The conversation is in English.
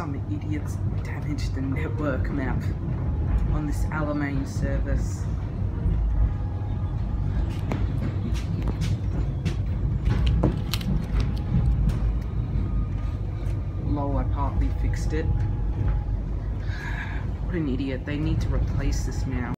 some idiots damaged the network map on this Alamein service. Lol, I partly fixed it. What an idiot. They need to replace this now.